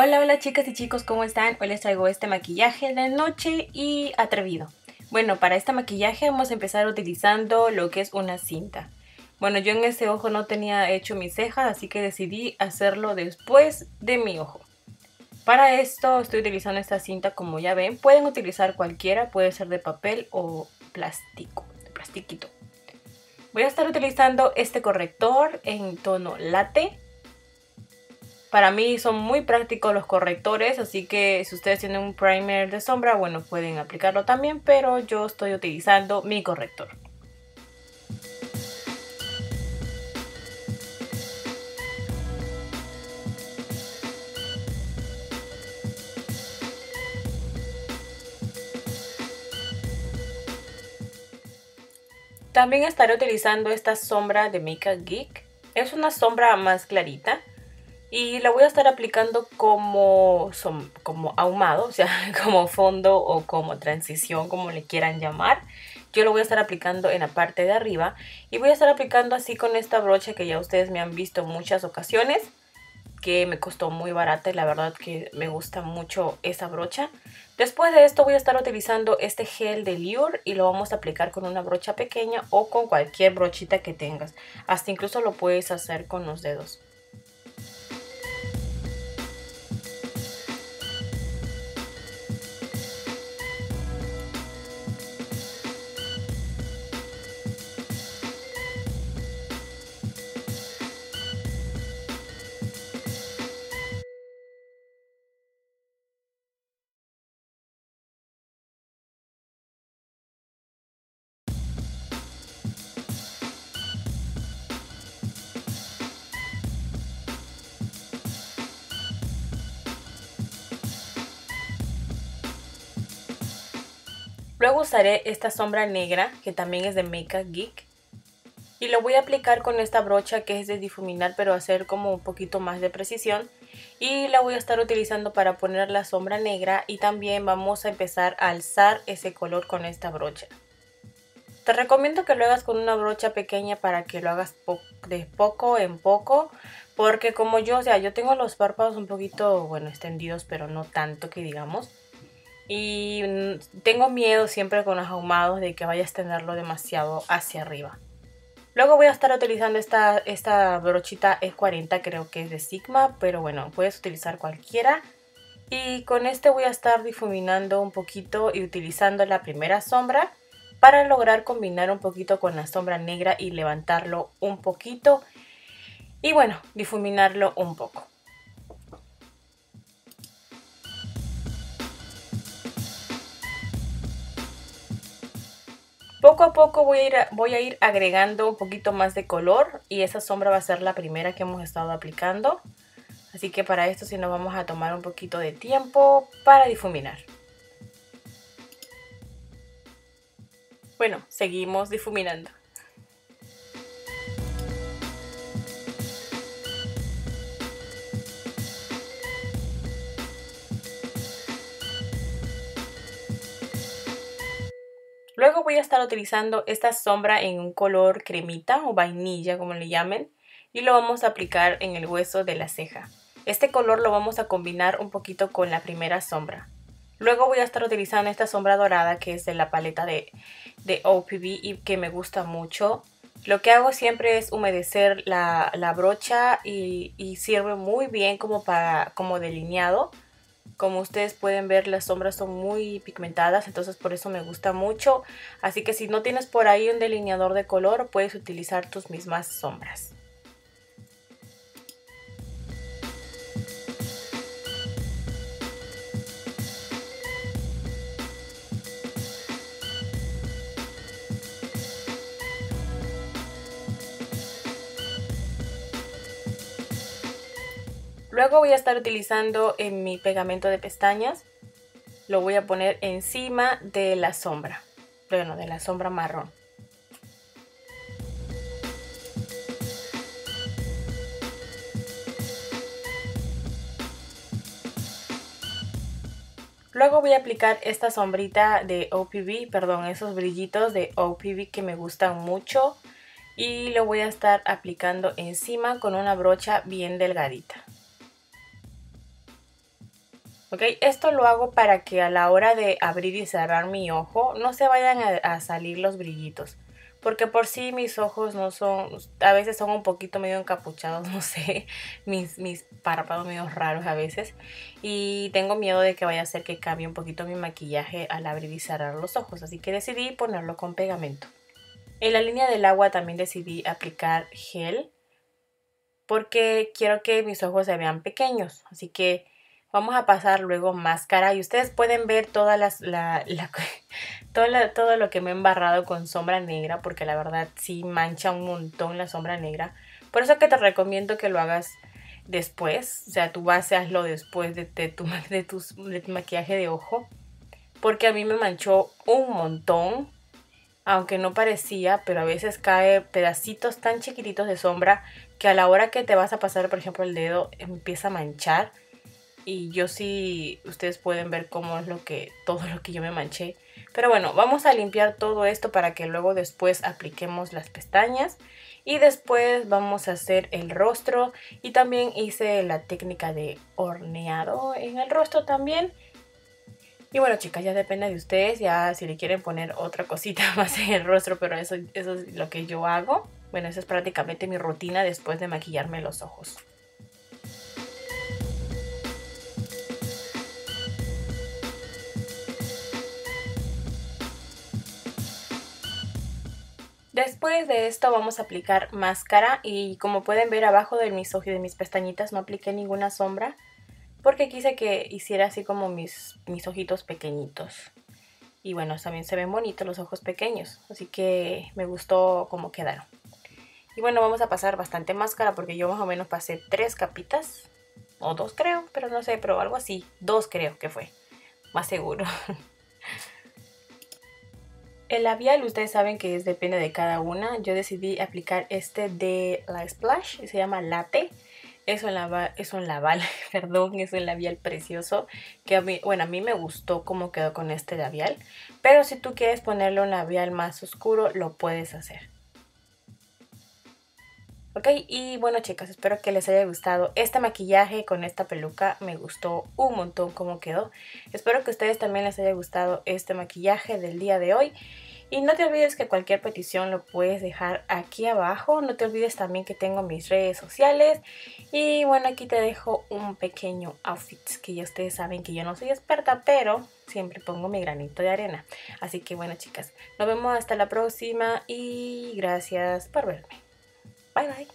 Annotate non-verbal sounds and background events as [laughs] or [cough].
Hola, hola chicas y chicos, ¿cómo están? Hoy les traigo este maquillaje de noche y atrevido. Bueno, para este maquillaje vamos a empezar utilizando lo que es una cinta. Bueno, yo en este ojo no tenía hecho mis cejas, así que decidí hacerlo después de mi ojo. Para esto estoy utilizando esta cinta como ya ven. Pueden utilizar cualquiera, puede ser de papel o plástico, plastiquito. Voy a estar utilizando este corrector en tono latte. Para mí son muy prácticos los correctores, así que si ustedes tienen un primer de sombra, bueno, pueden aplicarlo también, pero yo estoy utilizando mi corrector. También estaré utilizando esta sombra de Makeup Geek. Es una sombra más clarita. Y la voy a estar aplicando como, como ahumado, o sea, [laughs] como fondo o como transición, como le quieran llamar. Yo lo voy a estar aplicando en la parte de arriba. Y voy a estar aplicando así con esta brocha que ya ustedes me han visto en muchas ocasiones que me costó muy barata y la verdad que me gusta mucho esa brocha. Después de esto voy a estar utilizando este gel de Lure y lo vamos a aplicar con una brocha pequeña o con cualquier brochita que tengas. Hasta incluso lo puedes hacer con los dedos. Luego usaré esta sombra negra que también es de Makeup Geek. Y lo voy a aplicar con esta brocha que es de difuminar pero hacer como un poquito más de precisión. Y la voy a estar utilizando para poner la sombra negra y también vamos a empezar a alzar ese color con esta brocha. Te recomiendo que lo hagas con una brocha pequeña para que lo hagas de poco en poco. Porque como yo, o sea, yo tengo los párpados un poquito, bueno, extendidos pero no tanto que digamos. Y tengo miedo siempre con los ahumados de que vaya a extenderlo demasiado hacia arriba. Luego voy a estar utilizando esta, esta brochita E40, creo que es de Sigma, pero bueno, puedes utilizar cualquiera. Y con este voy a estar difuminando un poquito y utilizando la primera sombra para lograr combinar un poquito con la sombra negra y levantarlo un poquito. Y bueno, difuminarlo un poco. Poco a poco voy a, ir, agregando un poquito más de color y esa sombra va a ser la primera que hemos estado aplicando. Así que para esto sí nos vamos a tomar un poquito de tiempo para difuminar. Bueno, seguimos difuminando. Luego voy a estar utilizando esta sombra en un color cremita o vainilla como le llamen y lo vamos a aplicar en el hueso de la ceja. Este color lo vamos a combinar un poquito con la primera sombra. Luego voy a estar utilizando esta sombra dorada que es de la paleta de, de OPV y que me gusta mucho. Lo que hago siempre es humedecer la, brocha y, y, sirve muy bien como, para, como delineado. Como ustedes pueden ver, las sombras son muy pigmentadas, entonces por eso me gusta mucho. Así que si no tienes por ahí un delineador de color, puedes utilizar tus mismas sombras. Luego voy a estar utilizando en mi pegamento de pestañas. Lo voy a poner encima de la sombra. Bueno, de la sombra marrón. Luego voy a aplicar esta sombrita de OPV, perdón, esos brillitos de OPV que me gustan mucho. Y lo voy a estar aplicando encima con una brocha bien delgadita. ¿Ok? Esto lo hago para que a la hora de abrir y cerrar mi ojo no se vayan a, salir los brillitos. Porque por sí mis ojos no son, a veces son un poquito medio encapuchados, [laughs] no sé, mis, mis párpados medio raros a veces. Y tengo miedo de que vaya a hacer que cambie un poquito mi maquillaje al abrir y cerrar los ojos. Así que decidí ponerlo con pegamento. En la línea del agua también decidí aplicar gel. Porque quiero que mis ojos se vean pequeños. Así que Vamos a pasar luego máscara y ustedes pueden ver todas las, la, [laughs] todo, todo lo que me he embarrado con sombra negra porque la verdad sí mancha un montón la sombra negra. Por eso que te recomiendo que lo hagas después, o sea, tu base hazlo después de, tu, de, tus, de tu maquillaje de ojo. Porque a mí me manchó un montón, aunque no parecía, pero a veces cae pedacitos tan chiquititos de sombra que a la hora que te vas a pasar, por ejemplo, el dedo empieza a manchar y yo sí, ustedes pueden ver cómo es lo que, todo lo que yo me manché. Pero bueno, vamos a limpiar todo esto para que luego después apliquemos las pestañas. Y después vamos a hacer el rostro. Y también hice la técnica de horneado en el rostro también. Y bueno chicas, ya depende de ustedes, ya si le quieren poner otra cosita [laughs] más en el rostro, pero eso, eso es lo que yo hago. Bueno, esa es prácticamente mi rutina después de maquillarme los ojos. Después de esto vamos a aplicar máscara y como pueden ver abajo de mis ojos y de mis pestañitas no apliqué ninguna sombra porque quise que hiciera así como mis, mis ojitos pequeñitos. Y bueno, también se ven bonitos los ojos pequeños, así que me gustó cómo quedaron. Y bueno, vamos a pasar bastante máscara porque yo más o menos pasé tres capitas, o dos creo, pero no sé, pero algo así, dos creo que fue, más seguro. [laughs] El labial, ustedes saben que es, depende de cada una. Yo decidí aplicar este de la Splash, se llama Latte. Es un, labial, es un [laughs] perdón, es un labial precioso. Que a mí, bueno, a mí me gustó cómo quedó con este labial. Pero si tú quieres ponerle un labial más oscuro, lo puedes hacer. Ok, y bueno chicas, espero que les haya gustado este maquillaje con esta peluca. Me gustó un montón cómo quedó. Espero que a ustedes también les haya gustado este maquillaje del día de hoy. Y no te olvides que cualquier petición lo puedes dejar aquí abajo. No te olvides también que tengo mis redes sociales. Y bueno, aquí te dejo un pequeño outfit que ya ustedes saben que yo no soy experta, pero siempre pongo mi granito de arena. Así que bueno chicas, nos vemos hasta la próxima y gracias por verme. Bye bye.